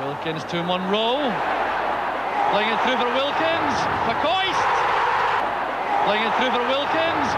Wilkins to Monroe. Playing it through for Wilkins. McCoist. Playing it through for Wilkins.